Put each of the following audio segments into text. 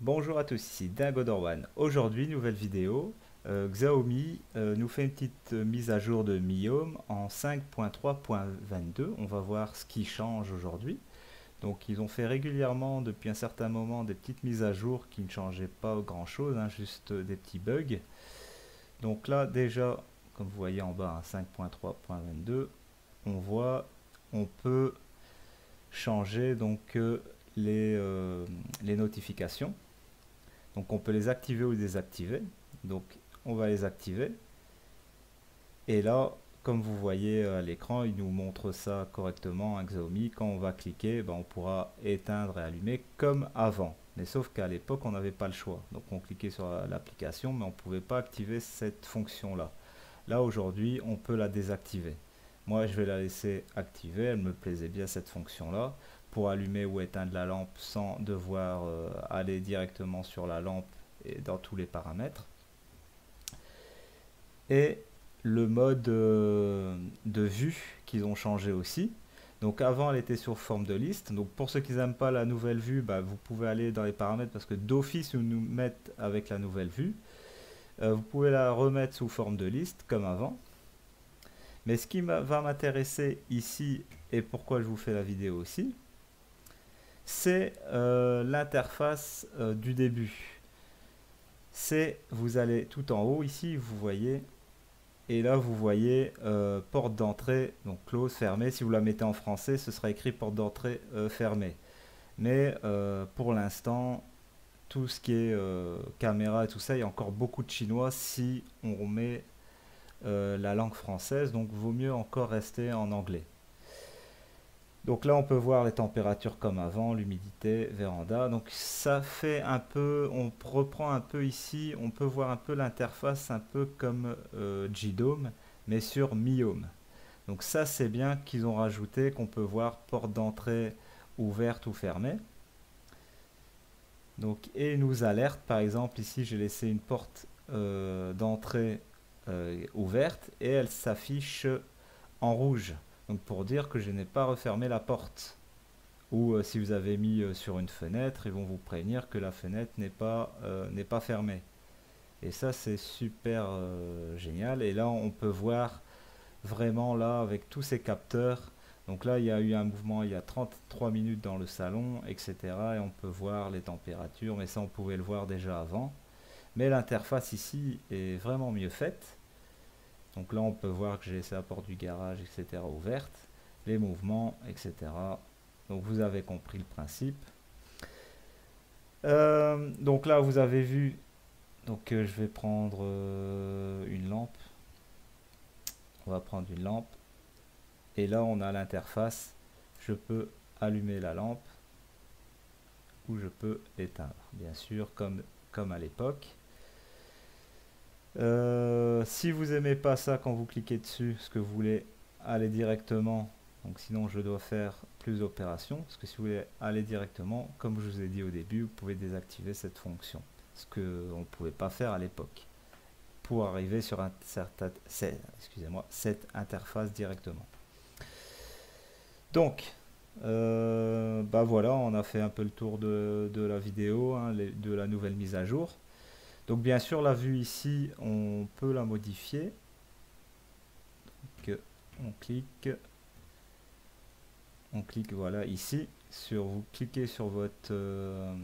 Bonjour à tous, ici Dingodorwan. Aujourd'hui, nouvelle vidéo. Euh, Xiaomi euh, nous fait une petite euh, mise à jour de Mi Home en 5.3.22. On va voir ce qui change aujourd'hui. Donc ils ont fait régulièrement depuis un certain moment des petites mises à jour qui ne changeaient pas grand chose, hein, juste des petits bugs. Donc là déjà, comme vous voyez en bas, 5.3.22, on voit, on peut changer donc les, les notifications. Donc on peut les activer ou désactiver. Donc on va les activer. Et là, comme vous voyez à l'écran, il nous montre ça correctement, un Xiaomi. Quand on va cliquer, ben, on pourra éteindre et allumer comme avant. Mais sauf qu'à l'époque, on n'avait pas le choix. Donc on cliquait sur l'application, mais on ne pouvait pas activer cette fonction-là. Là, aujourd'hui, on peut la désactiver. Moi, je vais la laisser activer. Elle me plaisait bien cette fonction-là. Pour allumer ou éteindre la lampe sans devoir euh, aller directement sur la lampe et dans tous les paramètres et le mode euh, de vue qu'ils ont changé aussi. Donc avant elle était sur forme de liste. Donc pour ceux qui n'aiment pas la nouvelle vue, bah, vous pouvez aller dans les paramètres parce que d'office ils nous mettent avec la nouvelle vue. Euh, vous pouvez la remettre sous forme de liste comme avant. Mais ce qui va m'intéresser ici et pourquoi je vous fais la vidéo aussi, c'est euh, l'interface du début. C'est, vous allez tout en haut ici, vous voyez, et là, vous voyez euh, porte d'entrée, donc close, fermée. Si vous la mettez en français, ce sera écrit porte d'entrée euh, fermée. Mais euh, pour l'instant, tout ce qui est caméra et tout ça, il y a encore beaucoup de chinois si on remet la langue française. Donc, vaut mieux encore rester en anglais. Donc là, on peut voir les températures comme avant, l'humidité, véranda. Donc ça fait un peu, on reprend un peu ici, on peut voir un peu l'interface un peu comme euh, mais sur Mi Home. Donc ça, c'est bien qu'ils ont rajouté qu'on peut voir porte d'entrée ouverte ou fermée. Donc, et nous alerte, par exemple, ici j'ai laissé une porte euh, d'entrée euh, ouverte et elle s'affiche en rouge. Donc pour dire que je n'ai pas refermé la porte. Ou euh, si vous avez mis sur une fenêtre, ils vont vous prévenir que la fenêtre n'est pas, n'est pas fermée. Et ça c'est super génial. Et là on peut voir vraiment là avec tous ces capteurs. Donc là il y a eu un mouvement il y a 33 minutes dans le salon, etc. Et on peut voir les températures, mais ça on pouvait le voir déjà avant. Mais l'interface ici est vraiment mieux faite. Donc là, on peut voir que j'ai laissé la porte du garage, etc. ouverte, les mouvements, etc. Donc vous avez compris le principe. Euh, donc là, vous avez vu, donc euh, je vais prendre euh, une lampe. On va prendre une lampe. Et là, on a l'interface. Je peux allumer la lampe ou je peux l'éteindre, bien sûr, comme, à l'époque. Euh, si vous aimez pas ça quand vous cliquez dessus, ce que vous voulez aller directement, sinon je dois faire plus d'opérations, parce que si vous voulez aller directement, comme je vous ai dit au début, vous pouvez désactiver cette fonction, ce qu'on ne pouvait pas faire à l'époque, pour arriver sur un certain, cette interface directement. Donc, euh, bah voilà, on a fait un peu le tour de, la vidéo, hein, de la nouvelle mise à jour. Donc bien sûr, la vue ici, on peut la modifier. on clique, voilà ici sur vous cliquez euh,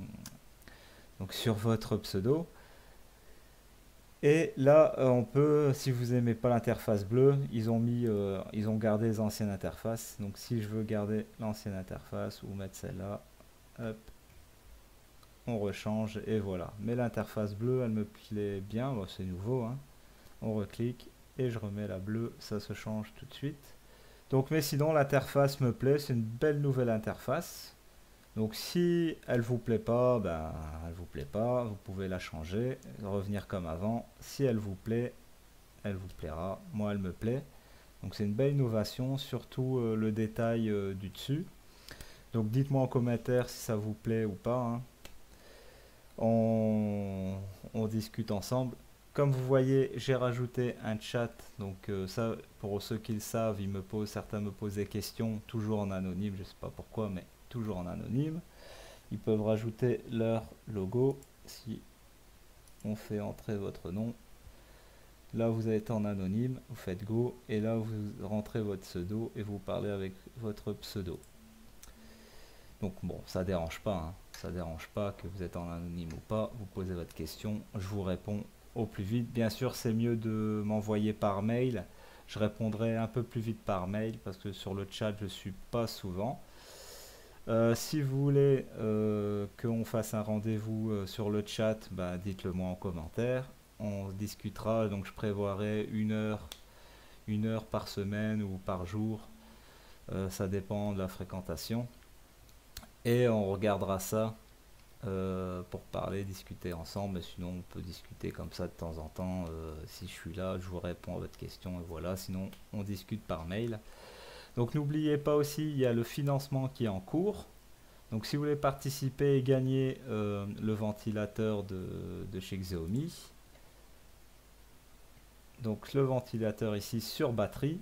donc sur votre pseudo et là euh, on peut si vous aimez pas l'interface bleue ils ont mis euh, ils ont gardé les anciennes interfaces donc si je veux garder l'ancienne interface ou mettre celle-là on rechange et voilà. Mais l'interface bleue, elle me plaît bien, c'est nouveau. Hein. On reclique et je remets la bleue, ça se change tout de suite. Donc, mais sinon, l'interface me plaît, c'est une belle nouvelle interface. Donc, si elle vous plaît pas, ben, elle vous plaît pas, vous pouvez la changer, revenir comme avant. Si elle vous plaît, elle vous plaira. Moi, elle me plaît. Donc, c'est une belle innovation, surtout euh, le détail euh, du dessus. Donc, dites-moi en commentaire si ça vous plaît ou pas. Hein on, discute ensemble. comme vous voyez, j'ai rajouté un chat. Donc euh, ça, pour ceux qui le savent, ils me posent, certains me posent des questions, toujours en anonyme, je ne sais pas pourquoi, mais toujours en anonyme. Ils peuvent rajouter leur logo si on fait entrer votre nom. Là, vous êtes en anonyme, vous faites Go, et là, vous rentrez votre pseudo et vous parlez avec votre pseudo. Donc bon, ça dérange pas, hein. ça dérange pas que vous êtes en anonyme ou pas. Vous posez votre question, je vous réponds au plus vite. Bien sûr, c'est mieux de m'envoyer par mail. Je répondrai un peu plus vite par mail parce que sur le chat, je suis pas souvent. Euh, si vous voulez euh, qu'on fasse un rendez-vous euh, sur le chat, bah, dites-le moi en commentaire. On discutera, donc je prévoirai une heure, une heure par semaine ou par jour. ça dépend de la fréquentation. Et on regardera ça pour parler, discuter ensemble. Mais sinon, on peut discuter comme ça de temps en temps. Si je suis là, je vous réponds à votre question et voilà. Sinon, on discute par mail. Donc, n'oubliez pas aussi, il y a le financement qui est en cours. Donc, si vous voulez participer et gagner euh, le ventilateur de, chez Xiaomi, donc le ventilateur ici sur batterie,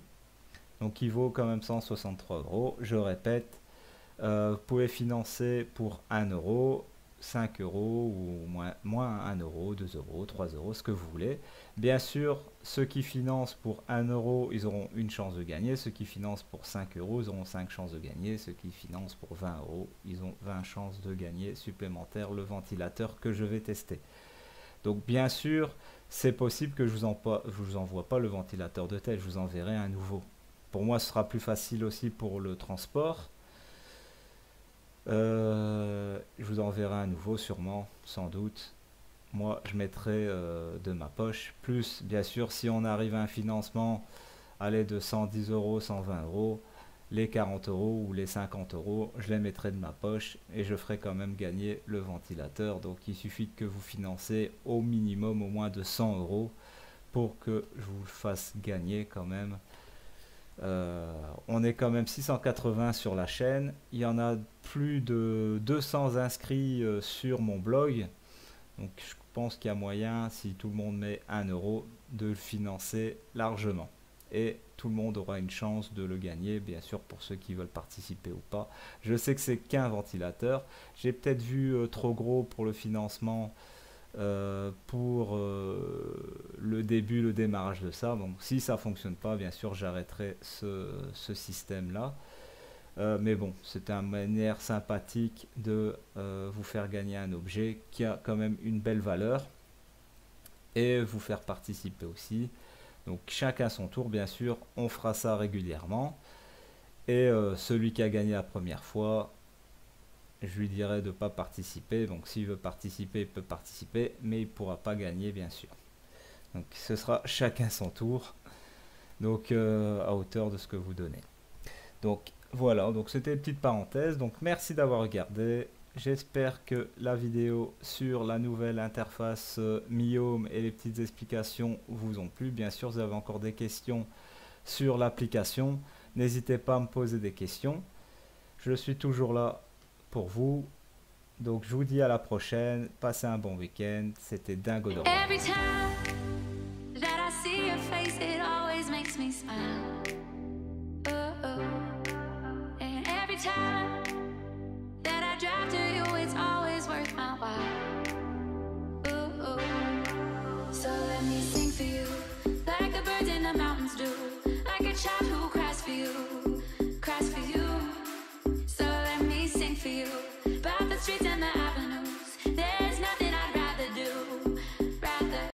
donc il vaut quand même 163 euros. Je répète, vous pouvez financer pour 1 euro 5 euros ou moins, moins 1 euro, 2 euros, 3 euros, ce que vous voulez. Bien sûr, ceux qui financent pour 1 euro, ils auront une chance de gagner. Ceux qui financent pour 5 euros, ils auront 5 chances de gagner. Ceux qui financent pour 20 euros, ils ont 20 chances de gagner supplémentaires le ventilateur que je vais tester. Donc bien sûr, c'est possible que je vous, envoie, vous envoie pas le ventilateur de tête, je vous enverrai un nouveau. Pour moi, ce sera plus facile aussi pour le transport euh, je vous enverrai un nouveau sûrement, sans doute. Moi, je mettrai euh, de ma poche. Plus, bien sûr, si on arrive à un financement, aller de 110 euros, 120 euros, les 40 euros ou les 50 euros, je les mettrai de ma poche et je ferai quand même gagner le ventilateur. Donc, il suffit que vous financez au minimum au moins de 100 euros pour que je vous fasse gagner quand même euh, on est quand même 680 sur la chaîne. Il y en a plus de 200 inscrits euh, sur mon blog. Donc je pense qu'il y a moyen, si tout le monde met 1 euro, de le financer largement. Et tout le monde aura une chance de le gagner, bien sûr, pour ceux qui veulent participer ou pas. Je sais que c'est qu'un ventilateur. J'ai peut-être vu euh, trop gros pour le financement euh, pour euh, le début, le démarrage de ça. Si ça fonctionne pas, bien sûr, j'arrêterai ce, système-là. Euh, mais bon, c'est une manière sympathique de vous faire gagner un objet qui a quand même une belle valeur et vous faire participer aussi. Donc chacun son tour, bien sûr, on fera ça régulièrement. Et celui qui a gagné la première fois, je lui dirais de ne pas participer. Donc s'il veut participer, il peut participer, mais il ne pourra pas gagner, bien sûr. Donc ce sera chacun son tour, donc euh, à hauteur de ce que vous donnez. Donc voilà, donc c'était une petite parenthèse. Donc merci d'avoir regardé. J'espère que la vidéo sur la nouvelle interface euh, Mi-Home et les petites explications vous ont plu. Bien sûr, vous avez encore des questions sur l'application. N'hésitez pas à me poser des questions. Je suis toujours là pour vous. Donc je vous dis à la prochaine, passez un bon week-end, c'était Dingo sing